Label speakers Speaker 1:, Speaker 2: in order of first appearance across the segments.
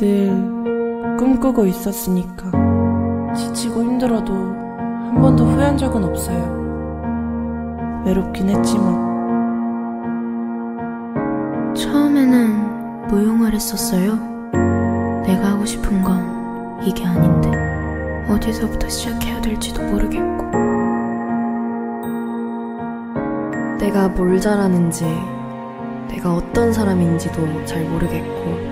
Speaker 1: 늘 꿈꾸고 있었으니까 지치고 힘들어도 한 번도 후회한 적은 없어요. 외롭긴 했지만
Speaker 2: 처음에는 무용을 했었어요. 내가 하고 싶은 건 이게 아닌데 어디서부터 시작해야 될지도 모르겠고
Speaker 3: 내가 뭘 잘하는지, 내가 어떤 사람인지도 잘 모르겠고,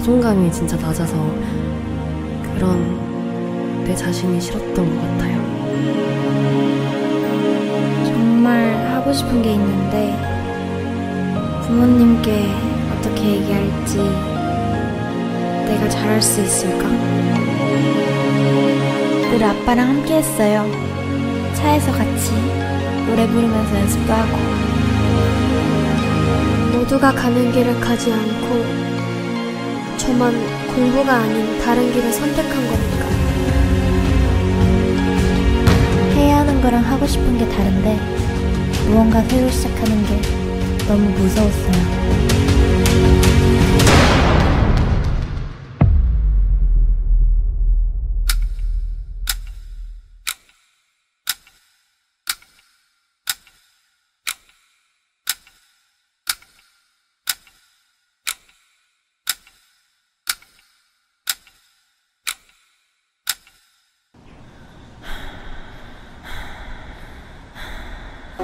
Speaker 3: 자존감이 진짜 낮아서 그런 내 자신이 싫었던 것 같아요.
Speaker 4: 정말 하고 싶은 게 있는데 부모님께 어떻게 얘기할지 내가 잘할 수 있을까? 늘 아빠랑 함께 했어요. 차에서 같이 노래 부르면서 연습도 하고
Speaker 5: 모두가 가는 길을 가지 않고 저만 공부가 아닌 다른 길을 선택한 거니까.
Speaker 4: 해야 하는 거랑 하고 싶은 게 다른데 무언가 새로 시작하는 게 너무 무서웠어요.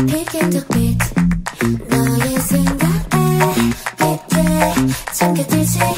Speaker 6: But I'm picking the beat 너의 생각에 깊게 잠겨들지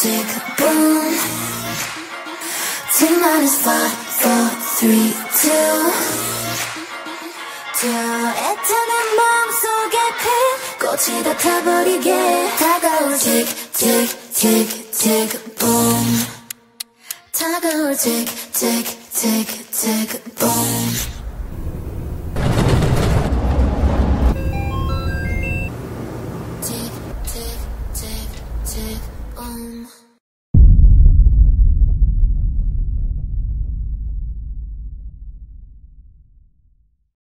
Speaker 6: tick tick boom Ten minus five, four, three, two 저 애타는 마음속에 핀 꽃이 다 타버리게 다가올 Tick tick tick tick boom 다가올 Tick tick tick tick boom tick um